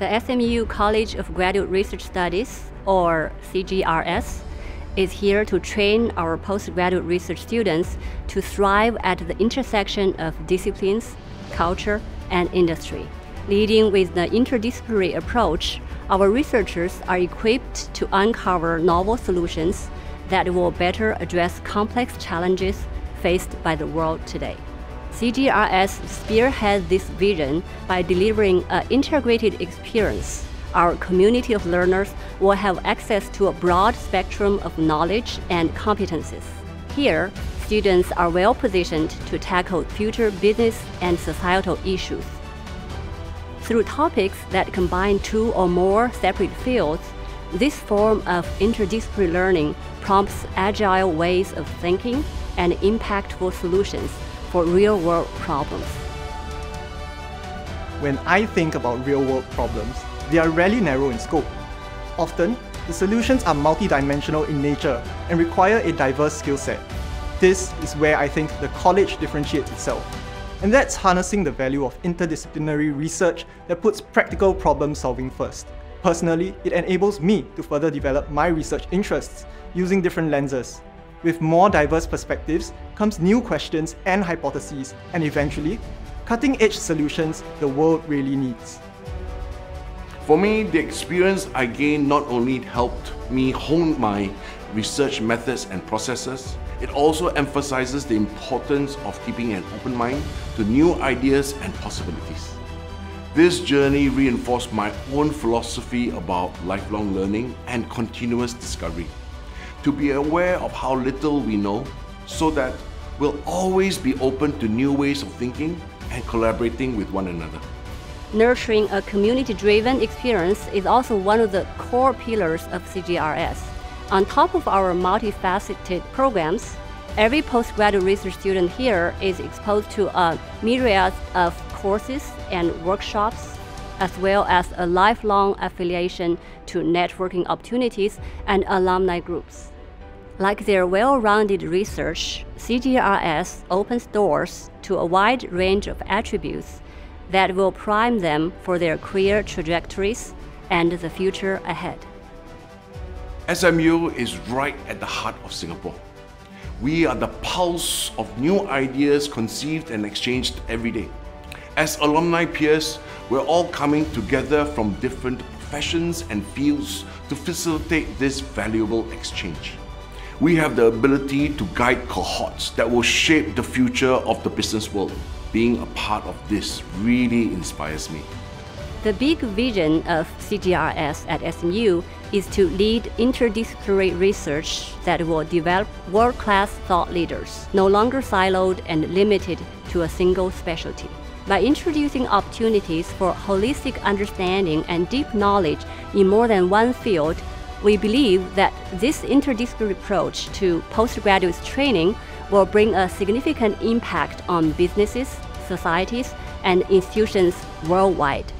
The SMU College of Graduate Research Studies, or CGRS, is here to train our postgraduate research students to thrive at the intersection of disciplines, culture, and industry. Leading with the interdisciplinary approach, our researchers are equipped to uncover novel solutions that will better address complex challenges faced by the world today. CGRS spearheads this vision by delivering an integrated experience. Our community of learners will have access to a broad spectrum of knowledge and competencies. Here, students are well positioned to tackle future business and societal issues. Through topics that combine two or more separate fields, this form of interdisciplinary learning prompts agile ways of thinking and impactful solutions for real-world problems. When I think about real-world problems, they are rarely narrow in scope. Often, the solutions are multidimensional in nature and require a diverse skill set. This is where I think the college differentiates itself. And that's harnessing the value of interdisciplinary research that puts practical problem solving first. Personally, it enables me to further develop my research interests using different lenses. With more diverse perspectives comes new questions and hypotheses, and eventually, cutting-edge solutions the world really needs. For me, the experience I gained not only helped me hone my research methods and processes, it also emphasizes the importance of keeping an open mind to new ideas and possibilities. This journey reinforced my own philosophy about lifelong learning and continuous discovery. To be aware of how little we know so that we'll always be open to new ways of thinking and collaborating with one another. Nurturing a community-driven experience is also one of the core pillars of CGRS. On top of our multifaceted programs, every postgraduate research student here is exposed to a myriad of courses and workshops, as well as a lifelong affiliation to networking opportunities and alumni groups. Like their well-rounded research, CGRS opens doors to a wide range of attributes that will prime them for their career trajectories and the future ahead. SMU is right at the heart of Singapore. We are the pulse of new ideas conceived and exchanged every day. As alumni peers, we're all coming together from different professions and fields to facilitate this valuable exchange. We have the ability to guide cohorts that will shape the future of the business world. Being a part of this really inspires me. The big vision of CGRS at SMU is to lead interdisciplinary research that will develop world-class thought leaders, no longer siloed and limited to a single specialty. By introducing opportunities for holistic understanding and deep knowledge in more than one field, we believe that this interdisciplinary approach to postgraduate training will bring a significant impact on businesses, societies, and institutions worldwide.